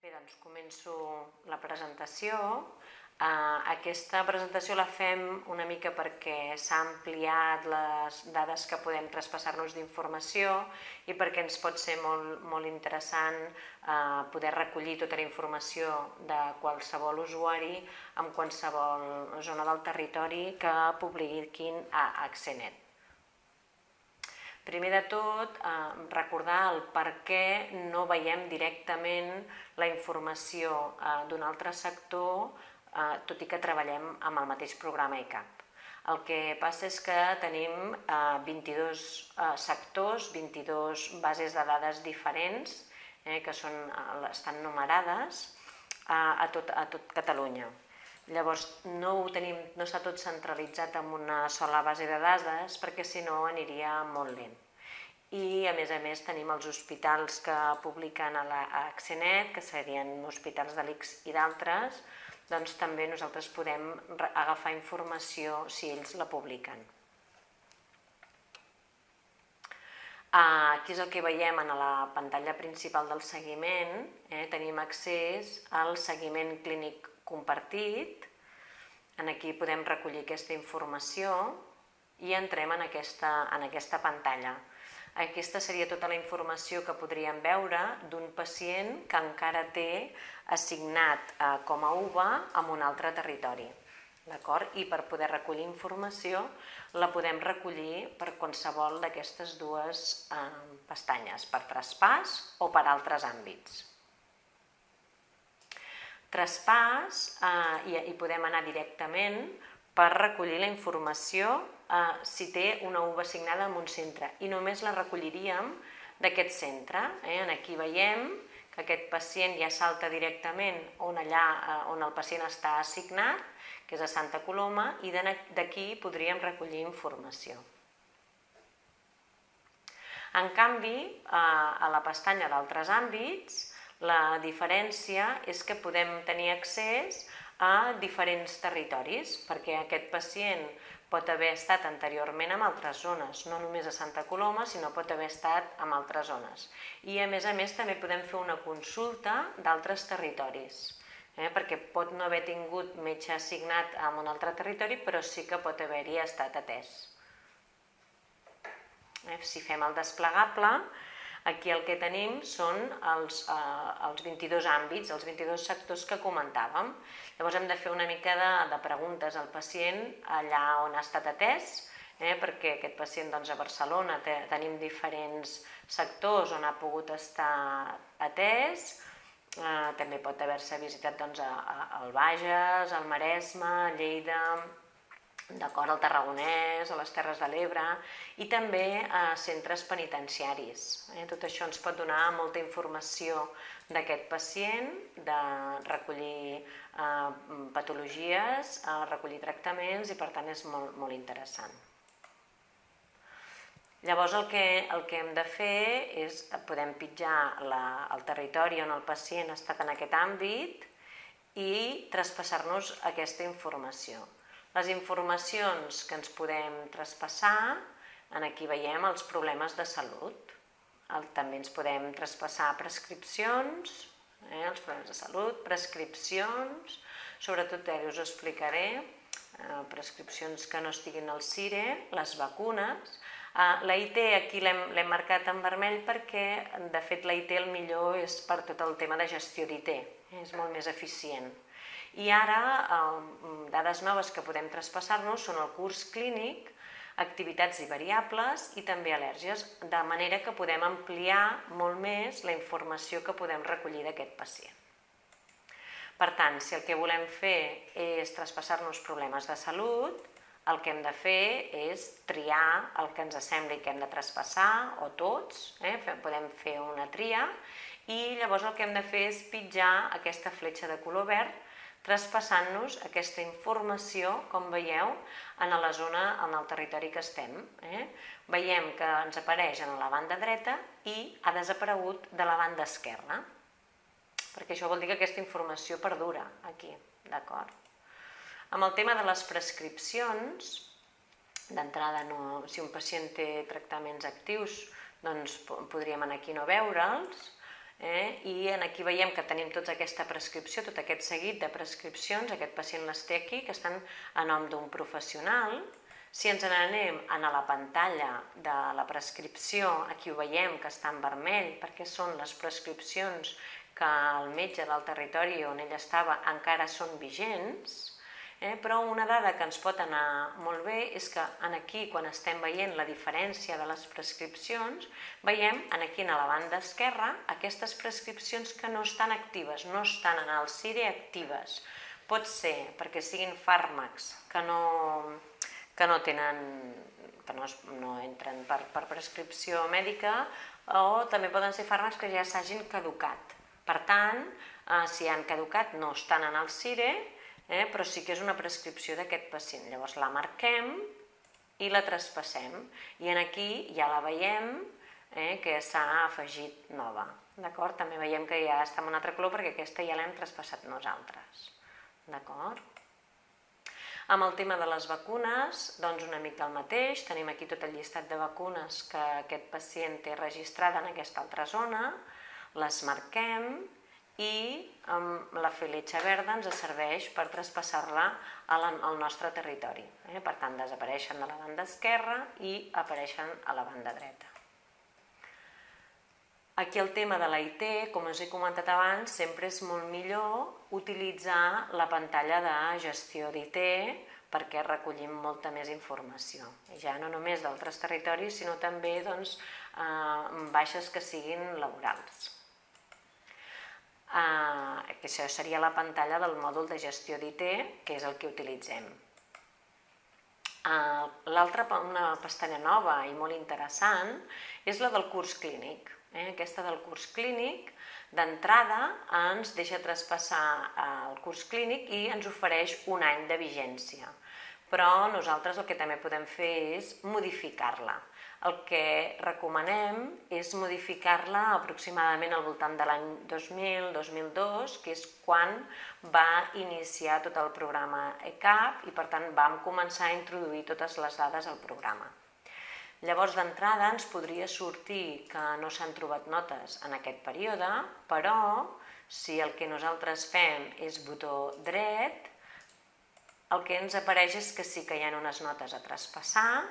Bé, doncs començo la presentació. Uh, aquesta presentació la fem una mica perquè s'ha ampliat les dades que podem traspassar-nos d'informació i perquè ens pot ser molt, molt interessant uh, poder recollir tota la informació de qualsevol usuari en qualsevol zona del territori que publiquin a Accenet. Primer de tot, eh, recordar el per què no veiem directament la informació eh, d'un altre sector, eh, tot i que treballem amb el mateix programa ICAP. El que passa és que tenim eh, 22 eh, sectors, 22 bases de dades diferents, eh, que són, eh, estan numerades eh, a, tot, a tot Catalunya. Llavors, no, ho tenim, no està tot centralitzat en una sola base de dades perquè si no aniria molt lent. I, a més a més, tenim els hospitals que publiquen a l'Accenet, que serien hospitals de l'ICS i d'altres, doncs també nosaltres podem agafar informació si ells la publiquen. Aquí és el que veiem en la pantalla principal del seguiment. Eh? Tenim accés al seguiment clínic compartit. En aquí podem recollir aquesta informació i entrem en aquesta, en aquesta pantalla. Aquesta seria tota la informació que podríem veure d'un pacient que encara té assignat eh, com a UVA en un altre territori. I per poder recollir informació la podem recollir per qualsevol d'aquestes dues eh, pestanyes, per traspàs o per altres àmbits traspàs eh, i, i podem anar directament per recollir la informació eh, si té una UVA assignada en un centre i només la recolliríem d'aquest centre. Eh? En aquí veiem que aquest pacient ja salta directament on, allà, eh, on el pacient està assignat, que és a Santa Coloma, i d'aquí podríem recollir informació. En canvi, eh, a la pestanya d'altres àmbits, la diferència és que podem tenir accés a diferents territoris, perquè aquest pacient pot haver estat anteriorment en altres zones, no només a Santa Coloma, sinó pot haver estat en altres zones. I a més a més també podem fer una consulta d'altres territoris, eh? perquè pot no haver tingut metge assignat en un altre territori, però sí que pot haver-hi estat atès. Eh? Si fem el desplegable, Aquí el que tenim són els, eh, els 22 àmbits, els 22 sectors que comentàvem. Llavors hem de fer una mica de, de preguntes al pacient allà on ha estat atès, eh, perquè aquest pacient doncs, a Barcelona te, tenim diferents sectors on ha pogut estar atès, eh, també pot haver-se visitat doncs, a, a, al Bages, al Maresme, a Lleida, d'acord al Tarragonès, a les Terres de l'Ebre i també a centres penitenciaris. Eh? Tot això ens pot donar molta informació d'aquest pacient, de recollir eh, patologies, eh, recollir tractaments i per tant és molt, molt interessant. Llavors el que, el que hem de fer és, podem pitjar la, el territori on el pacient ha estat en aquest àmbit i traspassar-nos aquesta informació. Les informacions que ens podem traspassar, en aquí veiem els problemes de salut. El, també ens podem traspassar prescripcions, eh, els problemes de salut, prescripcions, sobretot eh, us ho explicaré, eh, prescripcions que no estiguin al CIRE, les vacunes. Eh, la IT aquí l'hem marcat en vermell perquè, de fet, la IT el millor és per tot el tema de gestió d'IT, és molt més eficient. I ara, eh, dades noves que podem traspassar-nos són el curs clínic, activitats i variables i també al·lèrgies, de manera que podem ampliar molt més la informació que podem recollir d'aquest pacient. Per tant, si el que volem fer és traspassar-nos problemes de salut, el que hem de fer és triar el que ens sembli que hem de traspassar, o tots, eh? podem fer una tria, i llavors el que hem de fer és pitjar aquesta fletxa de color verd traspassant-nos aquesta informació, com veieu, en la zona, en el territori que estem. Eh? Veiem que ens apareix en la banda dreta i ha desaparegut de la banda esquerra, perquè això vol dir que aquesta informació perdura aquí, d'acord? Amb el tema de les prescripcions, d'entrada, no, si un pacient té tractaments actius, doncs podríem anar aquí no veure'ls, Eh? I en aquí veiem que tenim tota aquesta prescripció, tot aquest seguit de prescripcions, aquest pacient les té aquí, que estan a nom d'un professional. Si ens n'anem a la pantalla de la prescripció, aquí ho veiem que està en vermell, perquè són les prescripcions que el metge del territori on ell estava encara són vigents, Eh? Però una dada que ens pot anar molt bé és que en aquí, quan estem veient la diferència de les prescripcions, veiem en aquí a la banda esquerra aquestes prescripcions que no estan actives, no estan en el CIRE actives. Pot ser perquè siguin fàrmacs que no, que no tenen que no, es, no entren per, per prescripció mèdica o també poden ser fàrmacs que ja s'hagin caducat. Per tant, eh, si han caducat no estan en el CIRE eh? però sí que és una prescripció d'aquest pacient. Llavors la marquem i la traspassem. I en aquí ja la veiem eh, que s'ha afegit nova. D'acord? També veiem que ja està en un altre color perquè aquesta ja l'hem traspassat nosaltres. D'acord? Amb el tema de les vacunes, doncs una mica el mateix. Tenim aquí tot el llistat de vacunes que aquest pacient té registrada en aquesta altra zona. Les marquem i amb la filetxa verda ens serveix per traspassar-la al nostre territori. Eh? Per tant, desapareixen de la banda esquerra i apareixen a la banda dreta. Aquí el tema de la IT, com us he comentat abans, sempre és molt millor utilitzar la pantalla de gestió d'IT perquè recollim molta més informació. Ja no només d'altres territoris, sinó també doncs, eh, baixes que siguin laborals eh, que això seria la pantalla del mòdul de gestió d'IT, que és el que utilitzem. Eh, L'altra, una pestanya nova i molt interessant, és la del curs clínic. Eh? Aquesta del curs clínic, d'entrada, ens deixa traspassar el curs clínic i ens ofereix un any de vigència. Però nosaltres el que també podem fer és modificar-la el que recomanem és modificar-la aproximadament al voltant de l'any 2000-2002, que és quan va iniciar tot el programa ECAP i per tant vam començar a introduir totes les dades al programa. Llavors, d'entrada, ens podria sortir que no s'han trobat notes en aquest període, però si el que nosaltres fem és botó dret, el que ens apareix és que sí que hi ha unes notes a traspassar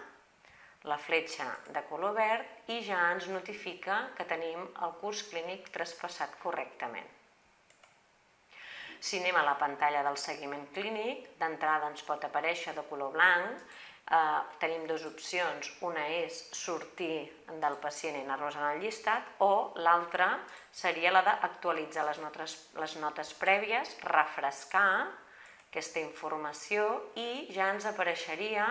la fletxa de color verd i ja ens notifica que tenim el curs clínic traspassat correctament. Si anem a la pantalla del seguiment clínic, d'entrada ens pot aparèixer de color blanc, eh, tenim dues opcions, una és sortir del pacient i anar-nos en el llistat o l'altra seria la d'actualitzar les, notes, les notes prèvies, refrescar aquesta informació i ja ens apareixeria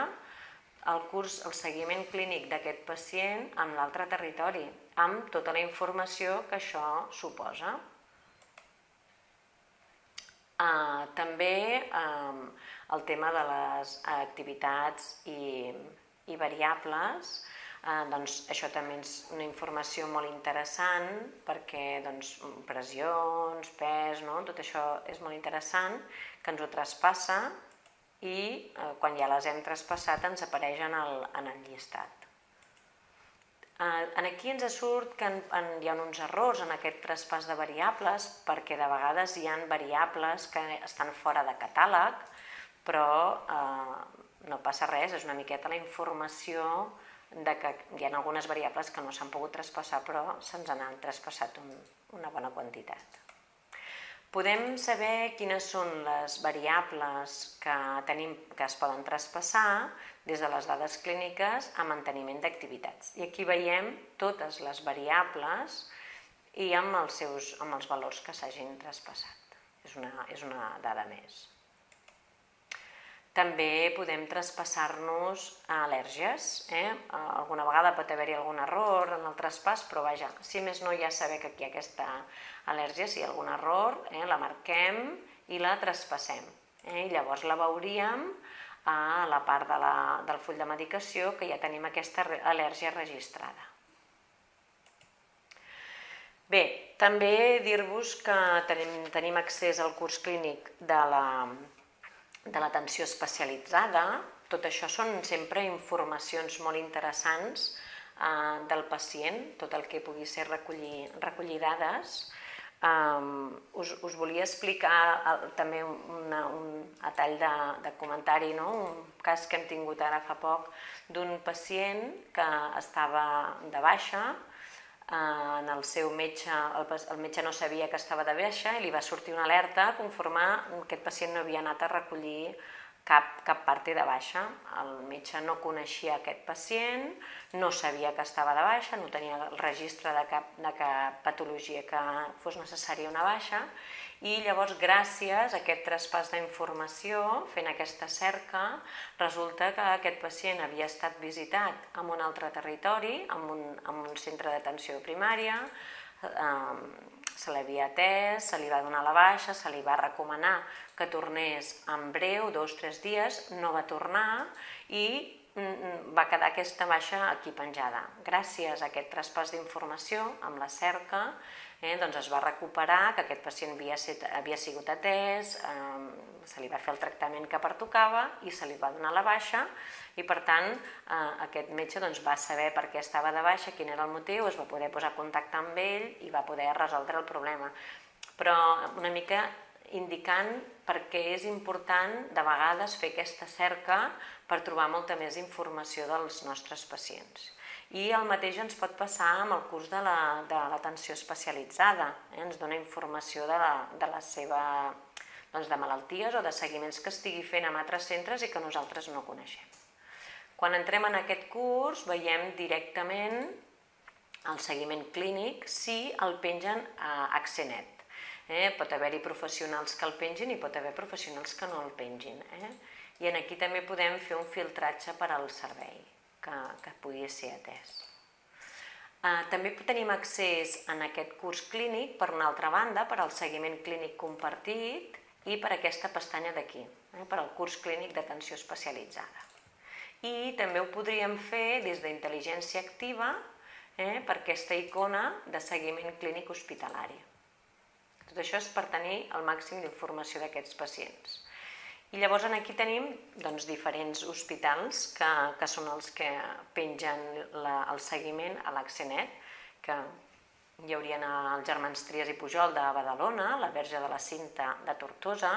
el curs, el seguiment clínic d'aquest pacient amb l'altre territori, amb tota la informació que això suposa. Uh, també uh, el tema de les activitats i, i variables, uh, doncs això també és una informació molt interessant perquè doncs, pressions, pes, no? tot això és molt interessant, que ens ho traspassa i eh, quan ja les hem traspassat ens apareix en el, en el llistat. Eh, en aquí ens surt que en, en, hi ha uns errors en aquest traspàs de variables perquè de vegades hi ha variables que estan fora de catàleg, però eh, no passa res, és una miqueta la informació de que hi ha algunes variables que no s'han pogut traspassar però se'ns han traspassat un, una bona quantitat. Podem saber quines són les variables que, tenim, que es poden traspassar des de les dades clíniques a manteniment d'activitats. I aquí veiem totes les variables i amb els, seus, amb els valors que s'hagin traspassat. És una, és una dada més. També podem traspassar-nos a al·lèrgies. Eh? Alguna vegada pot haver-hi algun error en el traspàs, però vaja, si més no ja saber que aquí hi ha aquesta al·lèrgia, si hi ha algun error, eh? la marquem i la traspassem. Eh? I llavors la veuríem a la part de la, del full de medicació que ja tenim aquesta al·lèrgia registrada. Bé, també dir-vos que tenim, tenim accés al curs clínic de la, de l'atenció especialitzada. Tot això són sempre informacions molt interessants eh, del pacient, tot el que pugui ser recollir, recollir dades. Um, us, us volia explicar el, també una, un a tall de, de comentari, no? un cas que hem tingut ara fa poc d'un pacient que estava de baixa, en el seu metge, el, el metge no sabia que estava de baixa i li va sortir una alerta conforme aquest pacient no havia anat a recollir cap, cap parte de baixa. El metge no coneixia aquest pacient, no sabia que estava de baixa, no tenia el registre de cap, de cap patologia que fos necessària una baixa i llavors gràcies a aquest traspàs d'informació, fent aquesta cerca, resulta que aquest pacient havia estat visitat en un altre territori, en un, en un centre d'atenció primària, eh, se l'havia atès, se li va donar la baixa, se li va recomanar que tornés en breu, dos o tres dies, no va tornar i mm, va quedar aquesta baixa aquí penjada. Gràcies a aquest traspàs d'informació amb la cerca, eh, doncs es va recuperar que aquest pacient havia, set, havia sigut atès, eh, se li va fer el tractament que pertocava i se li va donar la baixa i per tant eh, aquest metge doncs, va saber per què estava de baixa, quin era el motiu, es va poder posar contacte amb ell i va poder resoldre el problema. Però una mica indicant per què és important de vegades fer aquesta cerca per trobar molta més informació dels nostres pacients. I el mateix ens pot passar amb el curs de l'atenció la, especialitzada, eh? ens dona informació de la, de la seva doncs, de malalties o de seguiments que estigui fent en altres centres i que nosaltres no coneixem. Quan entrem en aquest curs veiem directament el seguiment clínic si el pengen a Accenet. Eh? Pot haver-hi professionals que el pengin i pot haver professionals que no el pengin. Eh? I en aquí també podem fer un filtratge per al servei que, que pugui ser atès. Eh, també tenim accés en aquest curs clínic, per una altra banda, per al seguiment clínic compartit, i per aquesta pestanya d'aquí, eh, per al curs clínic d'atenció especialitzada. I també ho podríem fer des d'intel·ligència activa eh, per aquesta icona de seguiment clínic hospitalari. Tot això és per tenir el màxim d'informació d'aquests pacients. I llavors aquí tenim doncs, diferents hospitals que, que són els que pengen la, el seguiment a l'Accenet, que hi haurien els germans Trias i Pujol de Badalona, la Verge de la Cinta de Tortosa,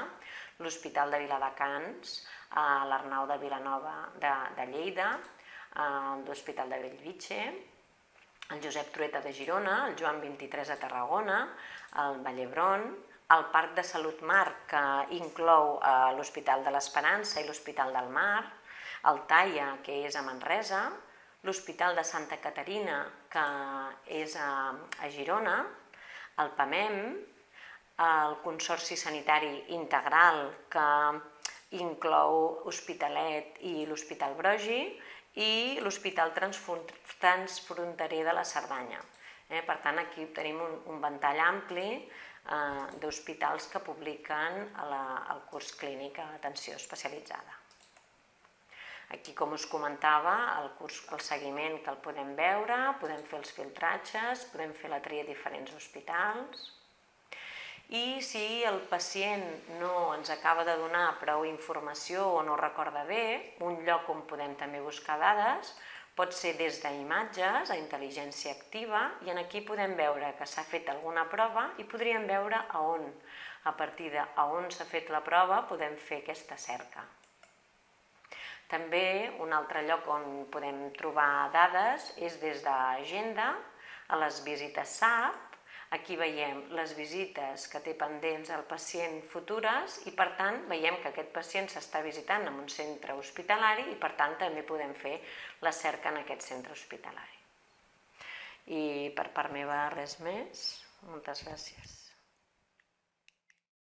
l'Hospital de Viladecans, l'Arnau de Vilanova de, de Lleida, l'Hospital de Bellvitge, el Josep Trueta de Girona, el Joan 23 de Tarragona, el Vallebron, el Parc de Salut Mar, que inclou eh, l'Hospital de l'Esperança i l'Hospital del Mar, el Taia, que és a Manresa, l'Hospital de Santa Caterina, que és a, a Girona, el PAMEM, el Consorci Sanitari Integral, que inclou Hospitalet i l'Hospital Brogi, i l'Hospital Transfronterer de la Cerdanya. Eh? Per tant, aquí tenim un, un ventall ampli eh, d'hospitals que publiquen la, el curs clínic a atenció especialitzada. Aquí, com us comentava, el, curs, el seguiment que el podem veure, podem fer els filtratges, podem fer la tria a diferents hospitals. I si el pacient no ens acaba de donar prou informació o no recorda bé, un lloc on podem també buscar dades pot ser des d'imatges a intel·ligència activa i en aquí podem veure que s'ha fet alguna prova i podríem veure a on. A partir de a on s'ha fet la prova podem fer aquesta cerca. També un altre lloc on podem trobar dades és des d'agenda, a les visites SAP, Aquí veiem les visites que té pendents el pacient futures i per tant veiem que aquest pacient s'està visitant en un centre hospitalari i per tant també podem fer la cerca en aquest centre hospitalari. I per part meva res més. Moltes gràcies.